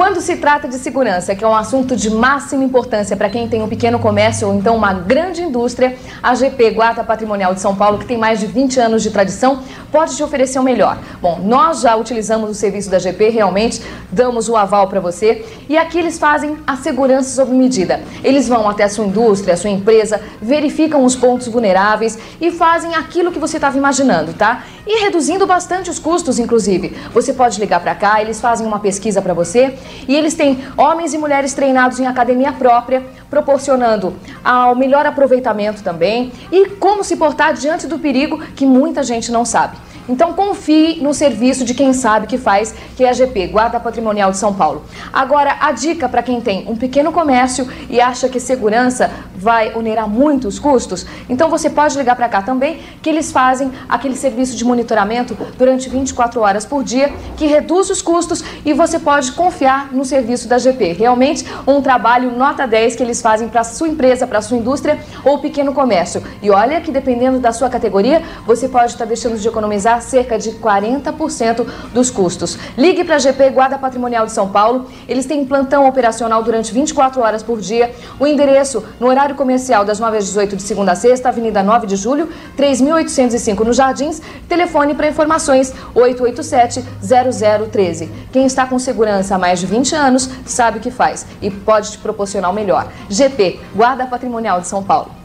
Quando se trata de segurança, que é um assunto de máxima importância para quem tem um pequeno comércio ou então uma grande indústria, a GP Guarda Patrimonial de São Paulo, que tem mais de 20 anos de tradição, pode te oferecer o melhor. Bom, nós já utilizamos o serviço da GP, realmente damos o aval para você e aqui eles fazem a segurança sob medida. Eles vão até a sua indústria, a sua empresa, verificam os pontos vulneráveis e fazem aquilo que você estava imaginando, tá? E reduzindo bastante os custos, inclusive. Você pode ligar para cá, eles fazem uma pesquisa para você e eles têm homens e mulheres treinados em academia própria, proporcionando ao melhor aproveitamento também e como se portar diante do perigo que muita gente não sabe. Então confie no serviço de quem sabe que faz, que é a GP, Guarda Patrimonial de São Paulo. Agora, a dica para quem tem um pequeno comércio e acha que segurança vai onerar muito os custos, então você pode ligar para cá também, que eles fazem aquele serviço de monitoramento durante 24 horas por dia, que reduz os custos e você pode confiar no serviço da GP. Realmente um trabalho nota 10 que eles fazem para sua empresa, para sua indústria ou pequeno comércio. E olha que dependendo da sua categoria, você pode estar deixando de economizar cerca de 40% dos custos. Ligue para a GP Guarda Patrimonial de São Paulo. Eles têm plantão operacional durante 24 horas por dia. O endereço no horário comercial das 9 às 18 de segunda a sexta, Avenida 9 de Julho, 3805 no Jardins. Telefone para informações 887-0013. Quem está com segurança há mais de 20 anos sabe o que faz e pode te proporcionar o melhor. GP Guarda Patrimonial de São Paulo.